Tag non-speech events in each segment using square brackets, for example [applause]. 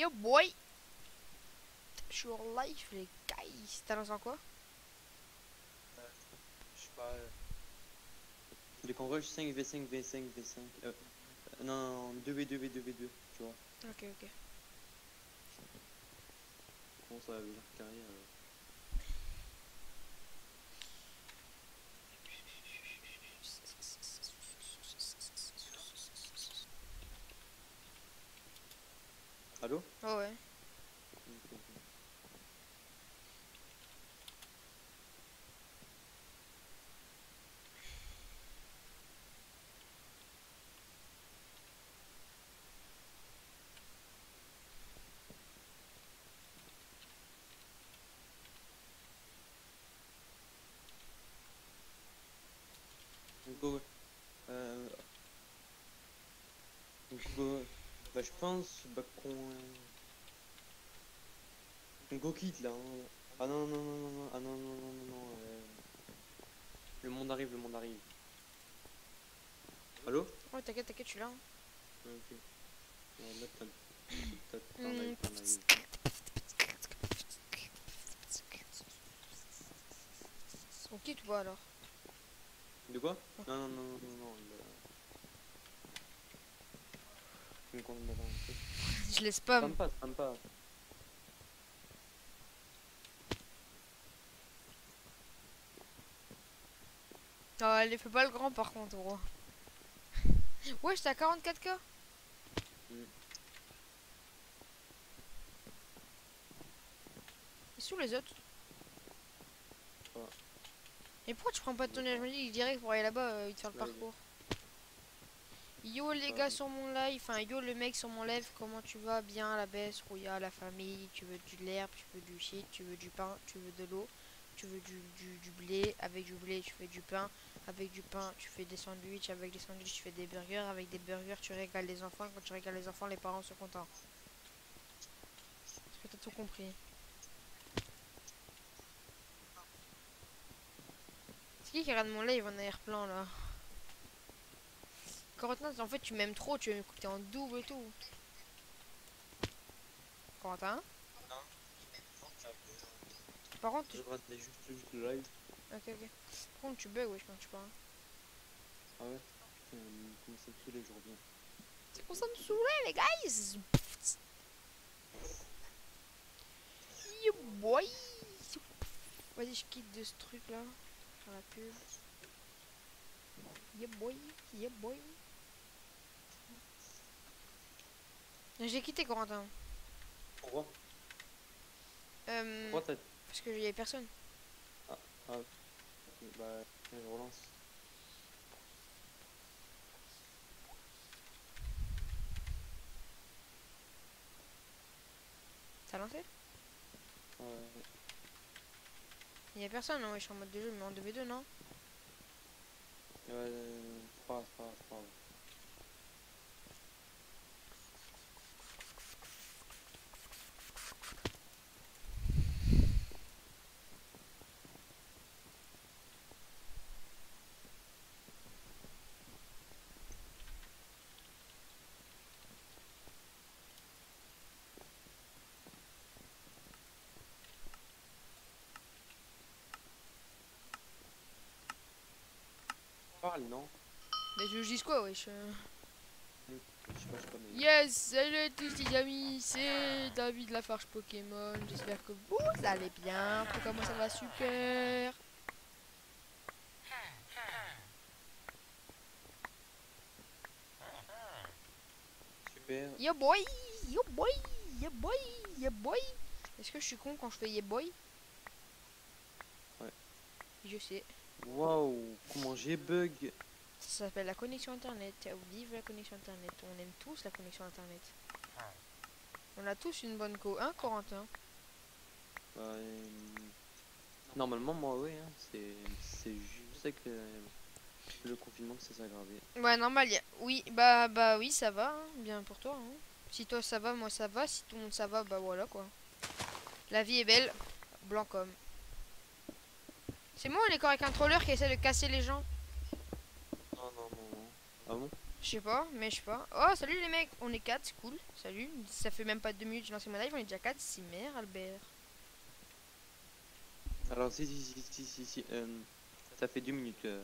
Yo boy Je suis en live les guys T'as lancé en quoi? Je sais pas. Euh... Les conroches 5 V5 V5 V5. Euh, non, non, 2v2 V2 V2, tu vois. Ok ok. Comment ça va venir carrière euh... Allô Oh ouais. Go. Euh... Go. Bah je pense bah, qu'on... Go quitte là. Hein. Ah non non non non non. Ah non non non non non. Euh... Le monde arrive, le monde arrive. Allô Ouais t'inquiète t'inquiète je suis là. hein. Ok. Hmm. arrives. On quitte ou pas alors De quoi Non non non non non non. Me. Je laisse pas. Spam pas, spam pas. Ah elle fait pas le grand par contre gros. Ouais j'étais à 44k. Mm. Et sous les autres. Et pourquoi tu prends pas ton je me dis direct pour aller là-bas euh, il te faire le parcours? Yo les gars sur mon live, enfin yo le mec sur mon live, comment tu vas? Bien la baisse, Rouya, la famille, tu veux de l'herbe, tu veux du shit, tu veux du pain, tu veux de l'eau, tu veux du, du, du blé, avec du blé tu fais du pain, avec du pain tu fais des sandwichs, avec des sandwichs tu fais des burgers, avec des burgers tu régales les enfants, quand tu régales les enfants les parents sont contents. Est-ce que t'as tout compris? C'est qui qui regarde mon live en arrière-plan là? Corentin, en fait tu m'aimes trop, tu veux m'écouter en double et tout. Corentin? Par contre, tu... Je rate juste, juste le live. Ok ok. Par contre tu bugs wesh quand tu parles. Ah ouais? Putain, comment ça me saoulait, je reviens. C'est pour ça me saouler les guys Yo boy Vas-y je quitte de ce truc là. Faire la pub. Yeah boy, yeah boy. J'ai quitté Corentin. Pourquoi? Euh, Pourquoi parce que y avait personne. Ah, ok, bah, je relance. T'as lancé? Ouais. Il y a personne, non, ouais, je suis en mode de jeu, mais en 2v2, non? Ouais, euh, c'est pas c'est pas c'est pas grave. Parle, non Mais je dis quoi, wesh euh. Yes, salut à tous les amis, c'est David Lafarge Pokémon. J'espère que vous allez bien. En tout cas, moi ça va super. Super. Yo boy, yo boy, yo boy, yo boy. Est-ce que je suis con quand je fais yo boy? Ouais. Je sais. Waouh, comment j'ai bug Ça s'appelle la connexion internet. Vive la connexion internet. On aime tous la connexion internet. On a tous une bonne co. Hein, Corentin? Bah, euh, Normalement, moi, oui, hein, c'est c'est juste avec euh, le confinement que ça s'est aggravé. Ouais, normal. y a- Oui, bah, bah oui, ça va. hein, Bien pour toi. hein. Si toi ça va, moi ça va. Si tout le monde ça va, bah voilà quoi. La vie est belle. Blanc comme. C'est moi les corps avec un troller qui essaie de casser les gens. Non, non, non, non. Ah bon? Je sais pas, mais je sais pas. Oh, salut les mecs, on est 4, c'est cool. Salut, ça fait même pas deux minutes que j'ai lancé mon live, on est déjà 4. Si mère, Albert. Alors, si, si, si, si, si, si, euh, ça fait deux minutes. Euh,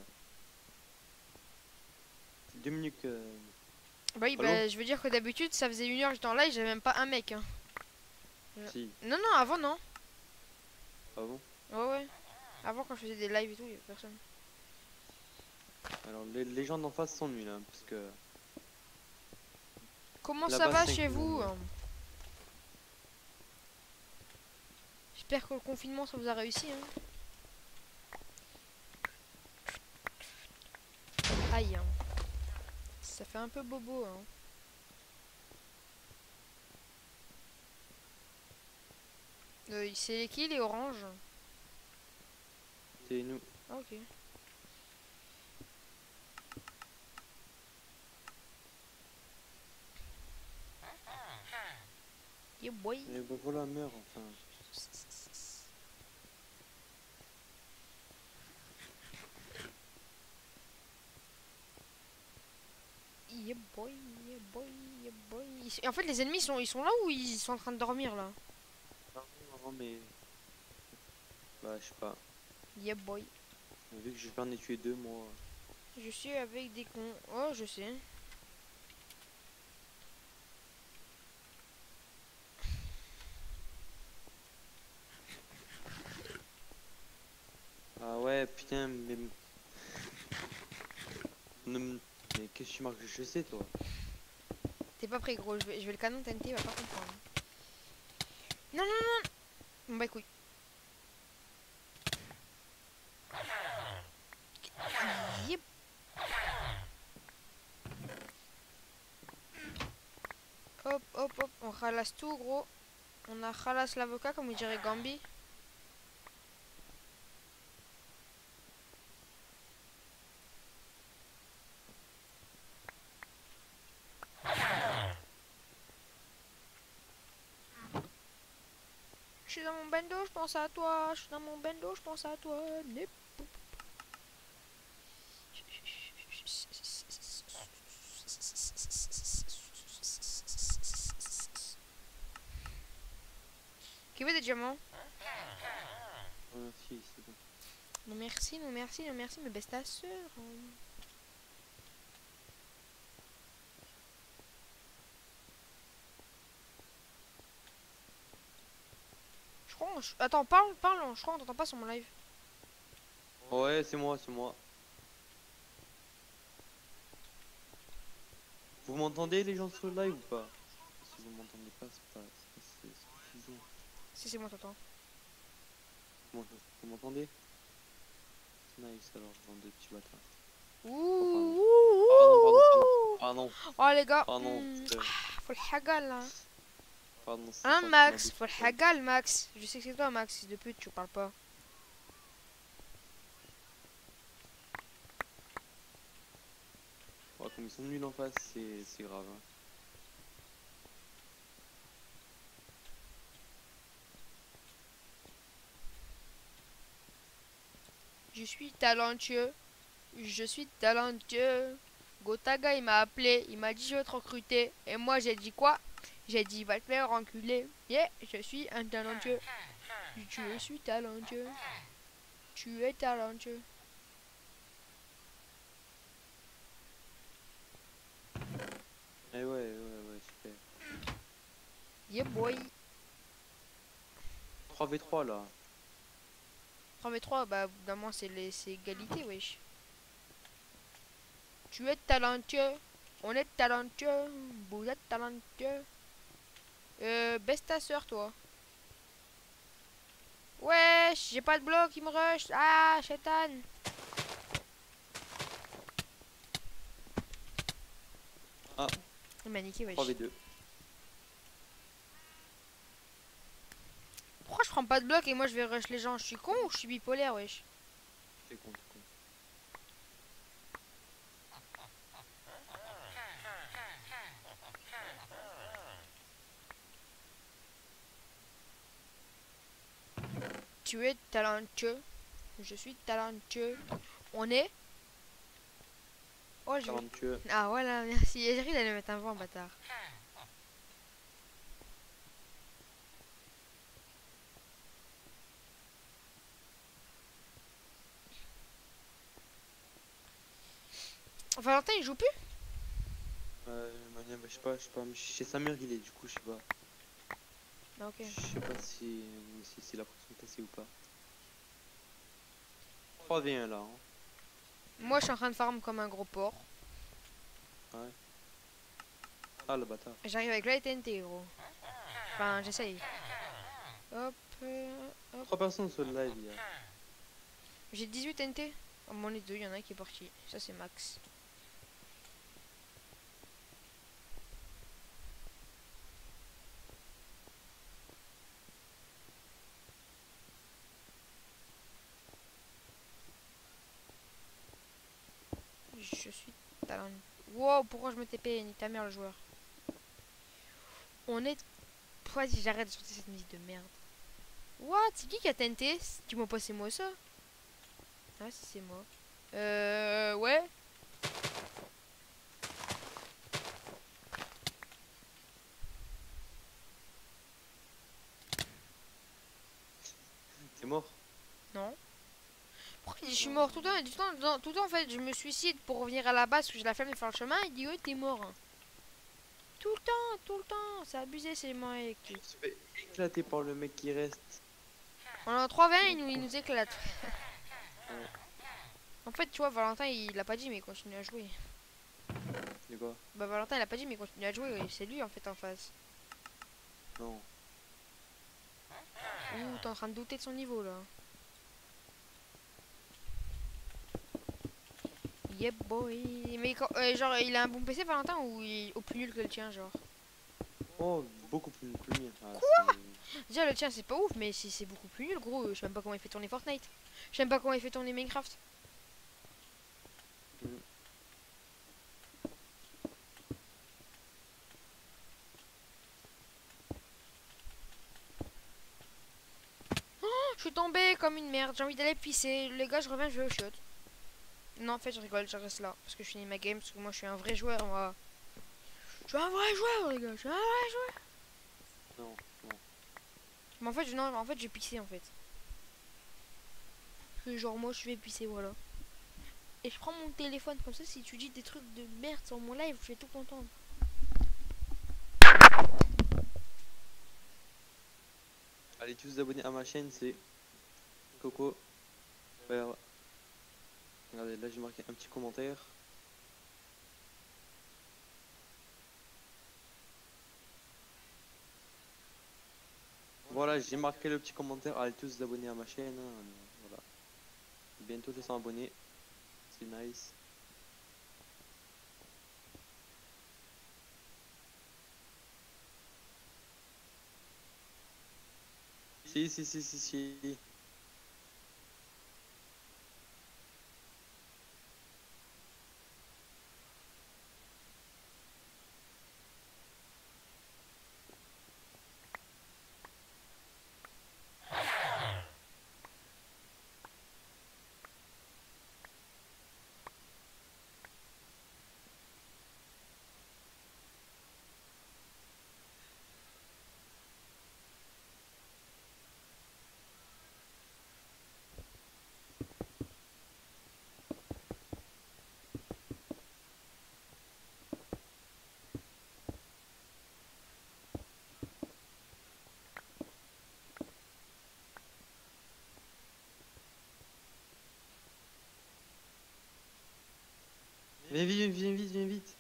deux minutes. Euh, bah oui, bah je veux dire que d'habitude, ça faisait une heure que j'étais en live, j'avais même pas un mec. Hein. Si. Non, non, avant non. Ah bon? Ouais, ouais. Avant, quand je faisais des lives et tout, il y avait personne. Alors, les, les gens d'en face sont nuls, hein, parce que. Comment ça va chez vous J'espère que le confinement ça vous a réussi. Hein. Aïe. hein. Ça fait un peu bobo. Hein. Euh, c'est qui les oranges C'est nous. Ah ok. Yeah boy. Et bah voilà, meurt, enfin. Yeah boy, yeah boy, yeah boy. Ils- Et en fait les ennemis sont ils sont là ou ils sont en train de dormir là? Non, mais. Bah, je sais pas. Yeah boy. Vu que j'en ai tué deux, moi. Je suis avec des cons. Oh je sais. Ah ouais, putain, mais. Mais qu'est-ce que tu marques? Je sais, toi. T'es pas prêt gros, je vais, je vais le canon TNT, il va pas comprendre. Non non non Bon bah couille. Hop hop hop, on ralasse tout gros. On a ralasse l'avocat comme il dirait Gambi. Je suis dans mon bendo, je pense à toi. Je suis dans mon bendo, je pense à toi. Nip. Des diamants Ah, si, c'est bon. Non merci, non merci, non merci, mais baisse ta sœur. hein. Je crois, on- attends, parle, parle, je crois qu'on t'entend pas sur mon live. Ouais, c'est moi, c'est moi. Vous m'entendez, les gens sur le live ou pas? Si vous m'entendez pas, c'est pas. c'est pas-. Si c'est moi, t'entends. Moi, Vous m'entendez? Nice, alors, bande de petits bâtards. Ouh, ouh. Pardon, Oh les gars, hmm, euh, faut le hagal là. pardon. c'est Hein pas- Max, faut le bouche. hagal Max. Je sais que c'est toi Max, fils de pute, tu parles pas. Comme ils sont nuls en face, c'est c'est grave. hein. Je suis talentueux. Je suis talentueux. Gotaga il m'a appelé, il m'a dit je veux te recruter. Et moi j'ai dit quoi? J'ai dit va te faire enculer. Yeah, je suis un talentueux. Je suis talentueux. Tu es talentueux. Eh ouais, ouais, ouais, super. Yeah boy. 3v3 là. 3v3, bah d'un moment c'est les- c'est égalité wesh. Tu es talentueux. On est talentueux. Vous êtes talentueux. Euh, baisse ta soeur toi. Wesh, j'ai pas de bloc, il me rush. Ah, chétan. Ah. Il m'a niqué, wesh. 3v2. Pourquoi je prends pas de bloc et moi je vais rush les gens Je suis con ou je suis bipolaire, wesh? Con, con. Tu es talentueux. Je suis talentueux. On est? Oh, je... talentueux. Ah voilà, merci. J'ai d'aller mettre un vent, bâtard. Valentin, il joue plus? Euh, bah, je sais pas, je sais pas, chez Samir il est du coup, je sais pas. Ah, ok. Je sais pas si, si, si la pression est passée ou pas. 3v1 là. Hein. Moi, je suis en train de farm comme un gros porc. Ah le bâtard. J'arrive avec la TNT, gros. Enfin, j'essaye. Hop, euh, hop. 3 personnes sur le live. J'ai 18 TNT. Oh, mon les deux, il y en a un qui est parti. Ça, c'est max. Je Wow, pourquoi je me TP Ni ta mère le joueur. On est. Vas-y, j'arrête de sortir cette musique de merde? What? C'est qui qui a tenté? Tu m'as pas c'est moi ça? Ah, si c'est moi. Euh. Ouais. T'es mort? Non. Je suis mort tout le temps, tout le temps, tout le temps en fait je me suicide pour revenir à la base parce que j'ai la flemme de faire le chemin, il dit ouais t'es mort. hein. Tout le temps, tout le temps, c'est abusé c'est mec. Je me suis fait éclater par le mec qui reste. On est en 3-20, il nous, il nous éclate. En fait tu vois Valentin il l'a pas dit mais il continue à jouer. C'est quoi? Bah Valentin il a pas dit mais il continue à jouer, c'est lui en fait en face. Non. Ouh t'es en train de douter de son niveau là. Yeah boy. Mais quand- euh, genre il a un bon PC Valentin ou il est au plus nul que le tien genre? Oh, beaucoup plus que le mien. Ah, c'est- Déjà le tien c'est pas ouf mais si c'est beaucoup plus nul gros, je sais même pas comment il fait tourner Fortnite. Je sais même pas comment il fait tourner Minecraft. Mm. Oh, je suis tombé comme une merde, j'ai envie d'aller pisser. Les gars je reviens, je vais au shot. Non en fait je rigole, je reste là parce que je finis ma game parce que moi je suis un vrai joueur moi. Je suis un vrai joueur les gars, je suis un vrai joueur. Non, non. Mais en fait je, non, en fait je vais pisser en fait. Parce que genre moi je vais pisser voilà. Et je prends mon téléphone comme ça si tu dis des trucs de merde sur mon live je vais tout entendre. Allez tous vous abonner à ma chaîne, c'est Coco. Regardez, là j'ai marqué un petit commentaire. Voilà, j'ai marqué le petit commentaire. Allez tous vous abonner à ma chaîne. hein, Voilà. Bientôt les 100 abonnés. C'est nice. Si, si, si, si, si. Viens vite, viens vite, viens vite.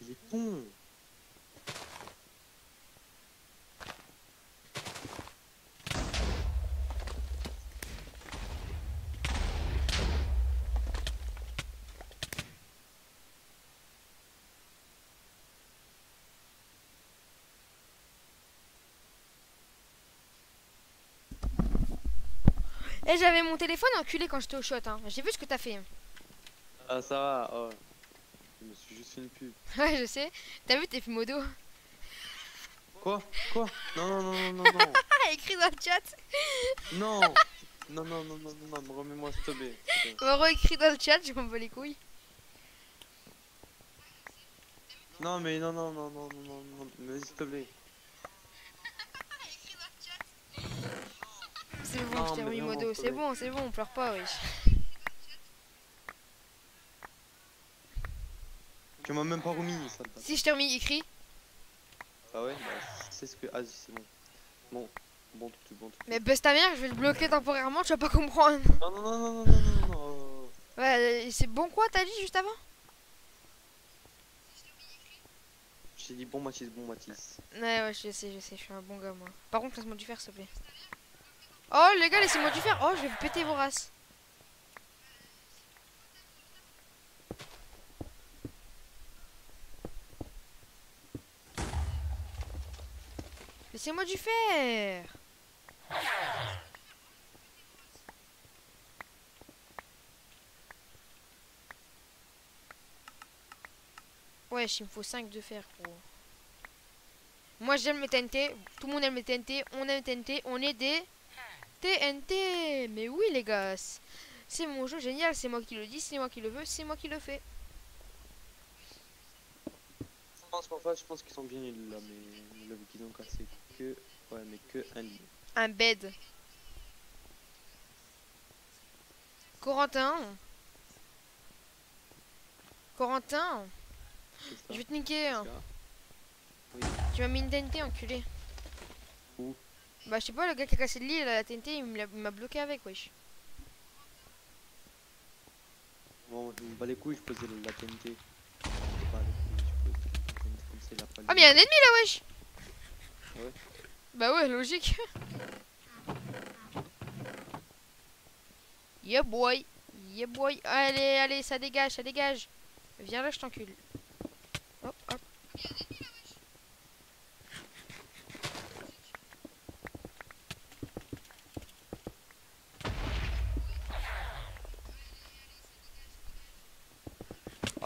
Il est con. Et j'avais mon téléphone enculé quand j'étais au shot hein. J'ai vu ce que t'as fait. Ah ça va, oh. Je me suis juste fait une pub. Ouais je sais. T'as vu t'es modo Quoi Quoi Non, non, non, non, non, non. Ah écrit dans le chat. Non Non, non, non, non, non, non, remets-moi s'il te plaît. s'il te plaît. On va réécrit dans le chat, je m'en bats les couilles. Non, mais non, non, non, non, non, non, non, mais s'il te plaît. C'est bon, je t'ai remis modo. C'est bon, c'est bon, on pleure pas, wesh. Tu m'as même pas remis, ça. Si je t'ai remis écrit, Ah ouais, bah, c'est ce que. Ah, c'est bon. Bon, bon tout, bon tout. mais baisse ta mère, je vais le bloquer temporairement, tu vas pas comprendre. Non, non, non, non, non, non, non. Ouais, euh, c'est bon quoi, t'as dit juste avant? Je t'ai dit bon Mathis, bon Mathis. Ouais, ouais, je sais, je sais, je suis un bon gars, moi. Par contre, laisse-moi du fer, s'il te plaît. Oh, les gars, laissez-moi du fer. Oh, je vais vous péter vos races. Laissez-moi du fer. Ouais, il me faut 5 de fer, gros. Moi j'aime les TNT, tout le monde aime les TNT, on aime les TNT, on est des TNT Mais oui les gars, c'est mon jeu génial, c'est moi qui le dis, c'est moi qui le veux, c'est moi qui le fais. Je pense je qu'ils sont bien là, mais le qu'ils ont cassé que. Ouais, mais que un lit. Un bed. Corentin Corentin. Je vais te niquer, hein. Tu m'as mis une TNT enculé. Où? Bah je sais pas, le gars qui a cassé le lit, la TNT, il m'a bloqué avec, wesh. Bon, je me bats les couilles, je posais la TNT. Je les couilles, je la Ah mais y a un ennemi là, wesh Ouais. Bah ouais, logique. yeah boy, yeah boy. Allez, allez, ça dégage, ça dégage. Viens là, je t'encule. Hop, hop.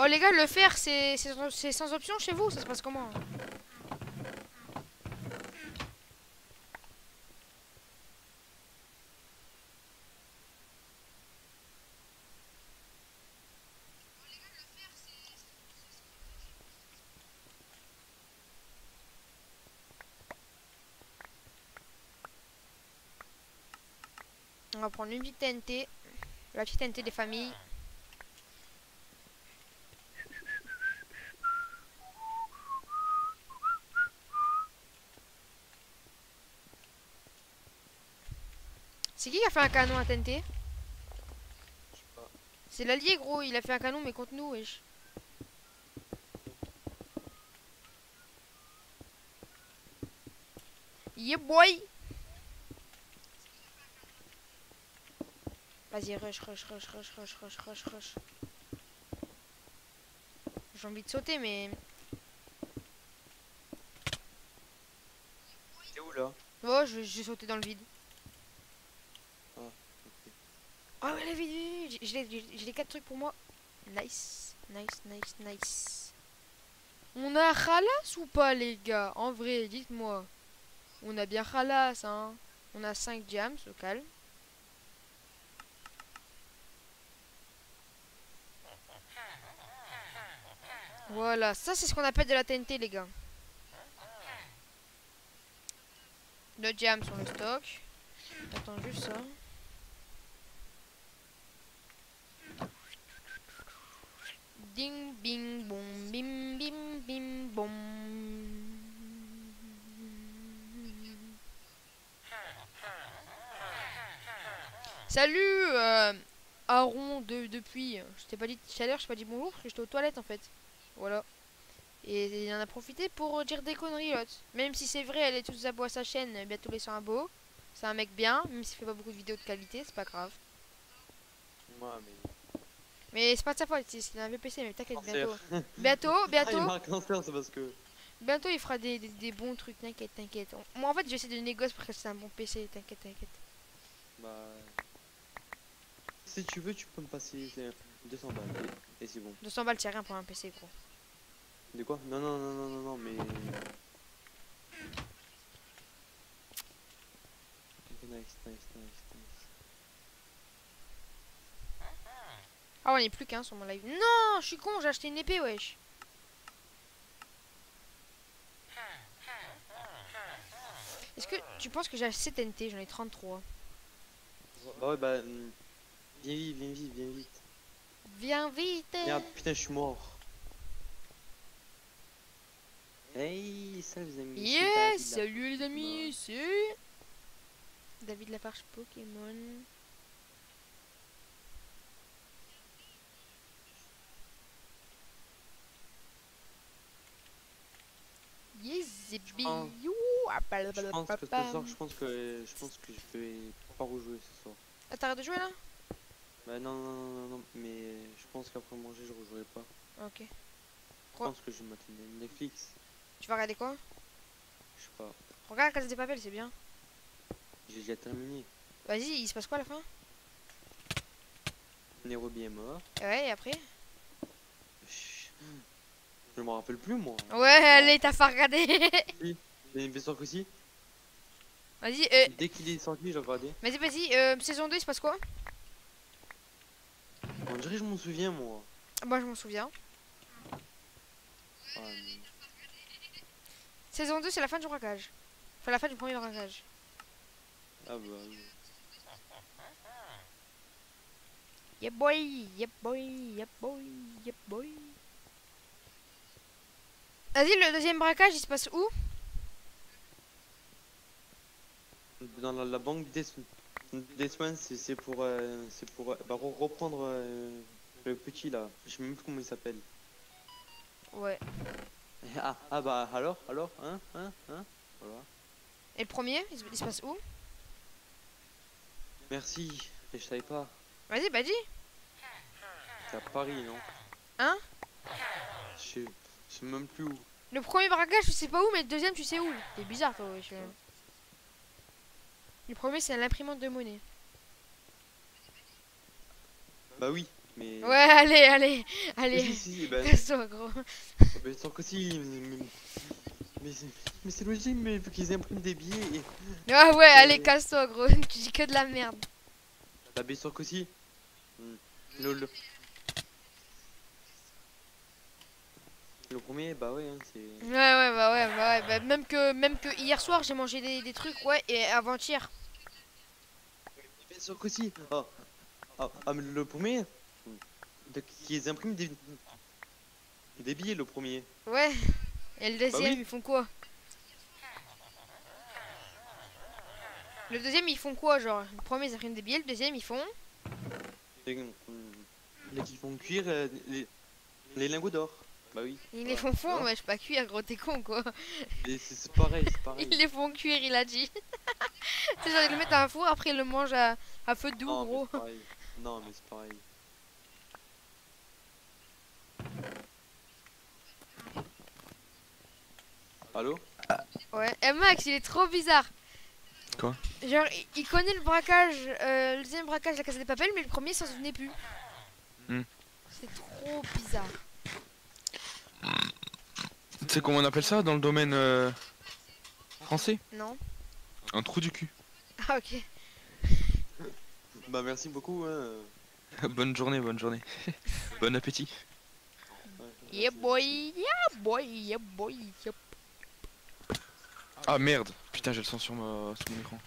Oh les gars, le fer, c'est sans option chez vous Ça se passe comment On va prendre une petite TNT. La petite TNT des familles. a fait un canon à TNT C'est l'allié gros, il a fait un canon mais contre nous wesh. Yeah boy Vas-y rush, rush, rush, rush, rush, rush, rush, rush. J'ai envie de sauter mais... C'est où là? Oh je je vais sauter dans le vide. Oh vide, vide. j'ai les- j'ai les 4 trucs pour moi. Nice, nice, nice, nice. On a Khalas ou pas les gars? En vrai, dites-moi. On a bien Khalas hein. On a 5 jams, au calme. Voilà, ça c'est ce qu'on appelle de la TNT les gars. Deux jams sur le stock. Attends juste ça. Ding bing boum bim bim bim boum. Salut euh, Aaron de depuis. Je t'ai pas dit tout à je t'ai pas dit bonjour parce que j'étais aux toilettes en fait. Voilà. Et il en a profité pour dire des conneries l'autre. Même si c'est vrai, elle est abos à sa chaîne, bientôt les 100 abos. C'est un mec bien, même s'il fait pas beaucoup de vidéos de qualité, c'est pas grave. Mais c'est pas de sa faute, c'est qu'il a un VPC, mais t'inquiète, bientôt. Bientôt, [laughs] Ah, il bientôt, cancer, c'est parce que. bientôt il fera des, des, des bons trucs, t'inquiète, t'inquiète. Moi en fait j'essaie de négocier parce que c'est un bon PC, t'inquiète, t'inquiète. Bah. Si tu veux, tu peux me passer euh, 200 balles. Et, et c'est bon. 200 balles c'est rien pour un PC gros. De quoi? Non, non, non, non, non, non, mais. Nice, nice, nice. Ah, on est plus qu'un sur mon live. Non, je suis con, j'ai acheté une épée, wesh. Est-ce que tu penses que j'ai assez TNT J'en ai 33. Bah ouais, bah. hum, Viens vite, viens vite, viens vite. Viens vite Merde, putain, je suis mort. Hey, salut les amis. Yes. Salut les amis, c'est... David Lafarge Pokémon. Zibi, pense- ah, Je pense que ce soir, je pense que je pense que je vais pas rejouer ce soir. Ah, t'arrêtes de jouer là? Bah non, non, non, non, non, mais je pense qu'après manger, je rejouerai pas. Ok. Je pense que je vais mater Netflix. Tu vas regarder quoi? Je sais pas. Regarde Casa des Papel, c'est bien. J'ai déjà terminé. Vas-y, il se passe quoi à la fin? Nairobi est mort. Ouais, et après? Je me rappelle plus moi. Ouais, allez, t'as pas regardé a une vaisseau aussi. Vas-y, euh, Dès qu'il est sorti, j'ai regardé. vas-y, vas-y, euh, saison 2, il se passe quoi? On dirait que je m'en souviens moi. Moi, je m'en souviens. Ah, mais- Saison 2, c'est la fin du braquage. Enfin, la fin du premier braquage. ah bah oui. Yeah boy, yeah boy, yeah boy, yeah boy. Vas-y, le deuxième braquage, il se passe où? Dans la, la banque des Desmond, c'est c'est pour, euh, c'est pour euh, bah, re- reprendre euh, le petit là. Je sais même plus comment il s'appelle. Ouais. [laughs] Ah, ah bah alors, alors, hein, hein, hein. Voilà. Et le premier, il se, il se passe où? Merci. Et je savais pas. Vas-y, bah dis. C'est à Paris, non? Hein? Je sais, sais même plus où. Le premier braquage, tu sais pas où, mais le deuxième, tu sais où. T'es bizarre, toi, wesh. Le premier, c'est l'imprimante de monnaie. Bah oui, mais. Ouais, [laughs] allez, allez, allez. si, si, bah, [laughs] Casse-toi, gros. Bien sûr que si, mais, mais, mais c'est- mais c'est logique, mais faut qu'ils impriment des billets et Ah ouais, allez, casse-toi, gros. [laughs] Tu dis que de la merde. bah bien sûr que si. Hmm. Le, premier, bah ouais, hein, c'est. Ouais, ouais, bah ouais, bah ouais. Bah, même, que, même que hier soir, j'ai mangé des, des trucs, ouais, et avant-hier. Bien sûr que si. Ah, ah, ah, mais le premier, de- qu'ils impriment des des billets le premier. Ouais. Et le deuxième, oui. ils font quoi? Le deuxième, ils font quoi, genre? Le premier, ils impriment des billets, le deuxième, ils font... Et, hmm, et qu'ils font cuire euh, les, les lingots d'or. Bah oui. Ils les font fondre, ouais, je pas cuire, gros, t'es con, quoi. C'est pareil, c'est [laughs] pareil. Ils les font cuire, il a dit. [laughs] C'est genre, ils le mettent à un four, après, ils le mangent à, à feu doux, Non, mais gros. c'est pareil. Non, mais c'est pareil. Allô? Ouais. Et Max, il est trop bizarre. Quoi? Genre, il, connaît le braquage, euh, le deuxième braquage de la Casa des Papel, mais le premier, il s'en souvenait plus. Hmm. C'est trop bizarre. Tu sais comment on appelle ça dans le domaine euh, français? Non Un trou du cul. Ah, ok. Bah merci beaucoup. Hein. [laughs] bonne journée, bonne journée. [laughs] bon appétit. Yeah, boy, yeah, boy, yeah, boy, yeah. Ah merde Putain, j'ai le sang sur, ma... sur mon écran.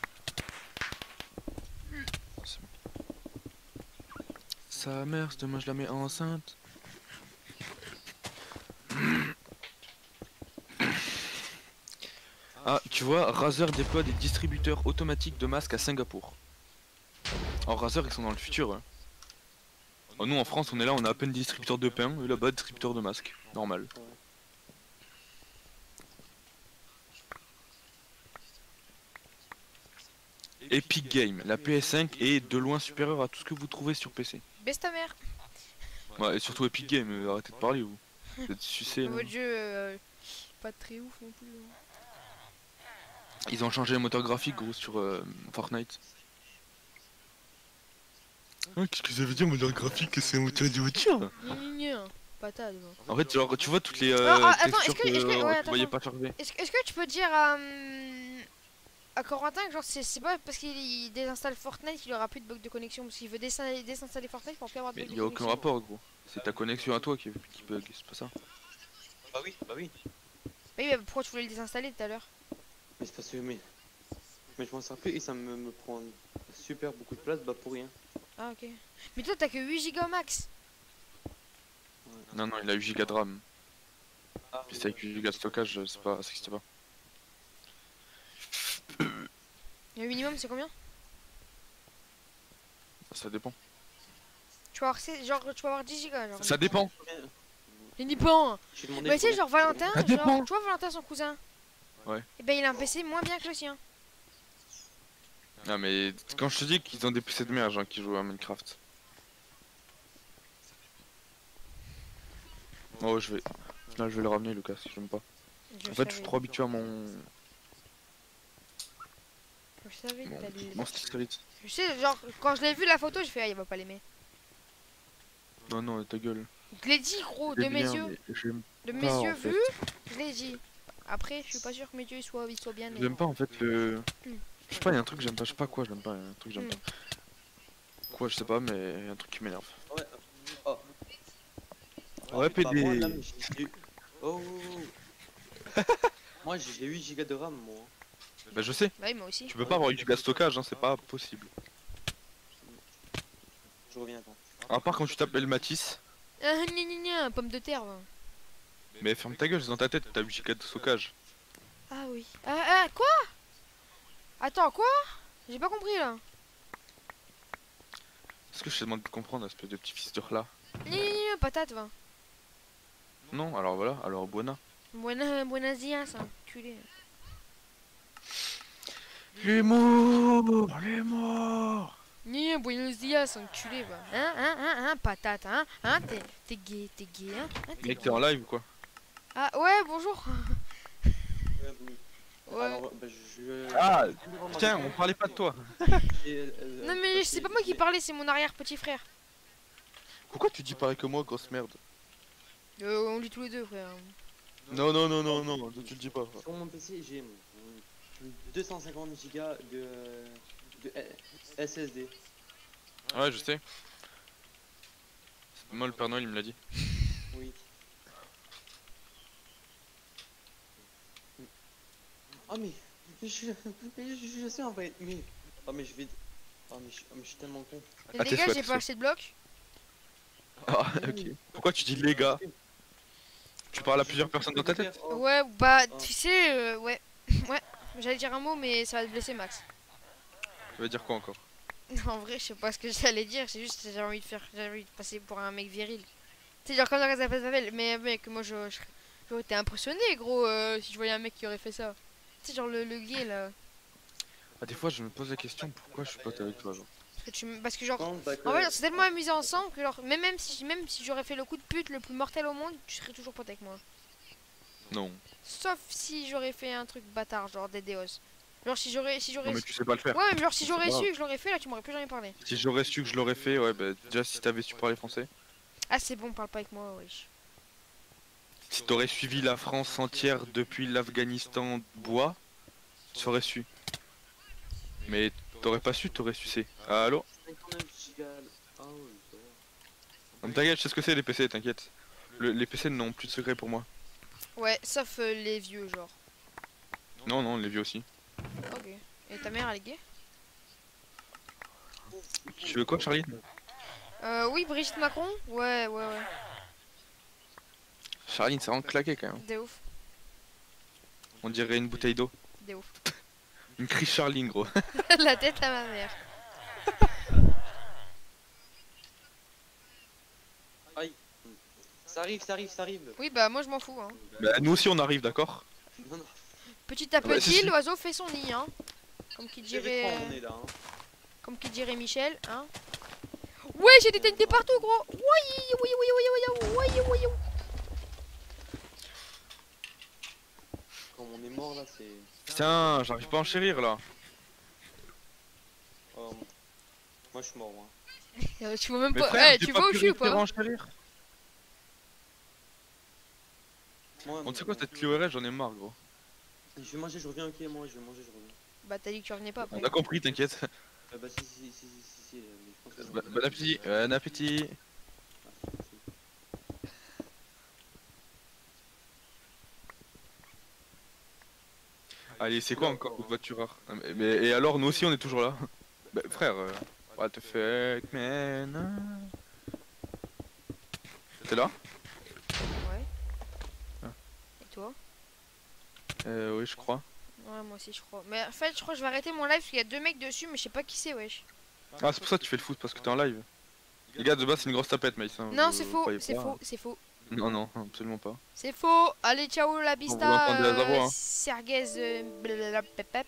C'est bon. Sa mère, demain je la mets enceinte. Ah, tu vois, Razer déploie des distributeurs automatiques de masques à Singapour. Alors Razer, ils sont dans le futur. hein. Oh, nous en France, on est là, on a à peine distributeur de pain, et là-bas, distributeur de masques. Normal. Epic Game, la PS5 est de loin supérieure à tout ce que vous trouvez sur PC. Baisse ta mère. Ouais, et surtout Epic Game, euh, arrêtez de parler vous. Vous êtes là. Votre jeu, euh, pas très ouf non plus. hein. Ils ont changé le moteur graphique gros sur euh, Fortnite. Qu'est-ce que ça veut dire moteur graphique C'est un moteur de voiture? Gna. Patate. En fait, genre, tu vois toutes les euh, Ah, ah, attends, est-ce que- est-ce que- ouais, tu attends, voyais attends. pas charger. Est-ce que- est-ce que tu peux dire. euh, à Corentin, genre, c'est pas parce qu'il il désinstalle Fortnite qu'il aura plus de bug de connexion. Parce qu'il veut désinstaller, désinstaller Fortnite pour plus avoir de Mais bug il de y a aucun rapport, gros. C'est ta connexion à toi qui, qui bug, c'est pas ça. Bah oui, bah oui. Oui, mais pourquoi tu voulais le désinstaller tout à l'heure? Mais c'est parce que mais, mais je m'en sers plus et ça me, me prend super beaucoup de place bah pour rien. Ah, ok. Mais toi, t'as que 8 Go max. Non, non, il a 8 Go de RAM. Ah, c'est avec 8 Go de stockage, c'est pas, ça existe pas. Le minimum, c'est combien? Ça dépend. Tu vas avoir, c'est- genre, tu vas avoir 10 Go. Genre. Ça dépend. J'ai demandé. Bah, tu sais, genre Valentin, genre, dépend. tu vois, Valentin, son cousin Ouais. Et ben, il a un PC moins bien que le sien. Non, mais quand je te dis qu'ils ont des PC de merde, gens qui jouent à Minecraft. Oh, je vais. Là, je vais le ramener, Lucas, j'aime pas. Je En fait, je suis trop habitué à mon. Je savais que t'allais- mon. Je sais, genre, quand je l'ai vu la photo, j'ai fait, ah, il va pas l'aimer. Non, non, ta gueule. Je l'ai dit, gros, de mes bien, yeux. De mes pas, yeux vus, je l'ai dit. Après, je suis pas sûr que mes yeux ils soient, ils soient bien. J'aime pas en fait le. Hmm. Je sais pas, il y a un truc que j'aime pas, je sais pas quoi, j'aime pas, y a un truc que j'aime Hmm. pas. Quoi, je sais pas, mais y a un truc qui m'énerve. Ouais. Oh. Ouais, pas PD. moi, là, Oh. oh, oh. moi j'ai 8 Go de RAM moi. Bah, je sais, Bah oui, moi aussi. tu peux pas avoir 8 Go de stockage, hein, c'est pas possible. Je reviens attends. À part quand tu t'appelles Matisse, Ah, gna gna gna, pomme de terre. va. Mais ferme ta gueule, c'est dans ta tête, t'as 8 Go de stockage. Ah oui. Ah, ah, quoi? Attends, quoi? J'ai pas compris là. Est-ce que je te demande de comprendre, espèce de petit fils de là? Gna, patate, va. Non, alors voilà, alors Buena. Buena, buenos dias, enculé. Les morts Les morts Gna gna, buenos dias, enculé, va. Hein, hein, hein, hein, patate, hein, hein, t'es, gay, t'es gay, hein. hein, Mec, t'es en live ou quoi Ah, ouais, bonjour. Ouais. Alors, bah, je... Ah, je- Tiens, on parlait pas de toi. [laughs] Euh, Non, mais c'est pas moi qui parlais, c'est mon arrière-petit frère. Pourquoi tu dis pareil que moi, grosse merde Euh, on lit tous les deux, frère. Non, non, non, non, non, tu le dis pas. Sur mon PC, j'ai euh, 250 Go de, de S- SSD. Ouais, je sais. C'est moi le Père Noël, il me l'a dit. Oui. Oh mais je, mais je, je sais en fait, mais oh mais je vais, oh mais je, oh, mais je suis tellement con. Ah, les gars, j'ai pas acheté de bloc. Ah, ok. Pourquoi tu dis les gars? Tu parles à plusieurs personnes dans ta tête? Ouais, bah, Oh. tu sais, euh, ouais. [laughs] Ouais, j'allais dire un mot, mais ça va te blesser, Max. Tu vas dire quoi encore? [laughs] En vrai, je sais pas ce que j'allais dire, c'est juste que j'avais envie de faire, j'avais envie de passer pour un mec viril. Tu sais, genre comme dans Casa de Papel, mais mec, moi je- je- j'aurais été impressionné, gros, euh, si je voyais un mec qui aurait fait ça. Tu sais, genre le, le gay là. Ah, des fois, je me pose la question pourquoi je suis pote avec toi, genre. Parce que, tu, parce que genre, non, bah, que- en fait, c'est tellement amusé ensemble que genre, même, même si, même si j'aurais fait le coup de pute le plus mortel au monde, tu serais toujours pote avec moi. Non. Sauf si j'aurais fait un truc bâtard, genre des déos. Genre si j'aurais, si j'aurais. Non, mais tu sais pas le faire. Ouais, mais genre si j'aurais su que je l'aurais fait, là tu m'aurais plus jamais parlé. Si j'aurais su que je l'aurais fait, ouais, bah déjà si t'avais su parler français. Ah c'est bon, parle pas avec moi, wesh. Si t'aurais suivi la France entière depuis l'Afghanistan bois, tu aurais su. Mais t'aurais pas su, t'aurais sucé. Ah, allô 59 gigas. Ouais, ça va. Non, T'inquiète, je sais ce que c'est les PC, t'inquiète. Le- les PC n'ont plus de secret pour moi. Ouais, sauf euh, les vieux, genre. Non, non, les vieux aussi. Ok. Et ta mère, elle est gay? Tu veux quoi, Charlie? Euh, oui, Brigitte Macron? Ouais, ouais, ouais. Charlie, c'est vraiment claqué quand même. Des ouf. On dirait une bouteille d'eau. Des ouf. [laughs] Une crise Charline, gros. [laughs] La tête à ma mère. Ça arrive, ça arrive, ça arrive. Oui, bah moi je m'en fous, hein. bah, nous aussi, on arrive, d'accord Petit à Ouais, petit, si, si. l'oiseau fait son nid, hein. Comme qui j'ai dirait... l'écran, on est là. Hein. Comme qui dirait Michel, hein. Ouais, j'ai des TNT partout, gros Oui, oui, oui, oui, oui, oui, oui, oui, oui. On est mort là, c'est. Putain, j'arrive pas à enchérir là. Oh, moi je suis mort. Moi. [laughs] Euh, tu vois même Mais pas... frère, Eh, j'ai tu pas vois où pu je suis ou réussir à pas enchérir. Moi, Bon, tu sais quoi, cette clé j'en ai marre, gros. Je vais manger, je reviens, ok, moi je vais manger, je reviens. Bah t'as dit que tu revenais pas après. On a compris, t'inquiète. Euh, bah si, si, si, si, si, si, euh, mais je pense que c'est- Bon bon appétit, bon appétit. Ah, si, si. Allez, c'est quoi encore votre voiture rare Ah, mais, mais- Et alors, nous aussi, on est toujours là. [laughs] Bah, frère, euh, what the fuck, man? T'es là? Ouais. Ah. Et toi? Euh, oui, je crois. Ouais, moi aussi je crois. Mais en fait, je crois que je vais arrêter mon live parce qu'il y a deux mecs dessus, mais je sais pas qui c'est, wesh. Ah, c'est pour ça que tu fais le foot, parce que t'es en live. Les gars, de base, c'est une grosse tapette, hein, Non, c'est faux, croyez c'est faux, c'est faux. Non, non, absolument pas. C'est faux. Allez, ciao la euh, hein. Serguez, euh, blablabla, pep, pep.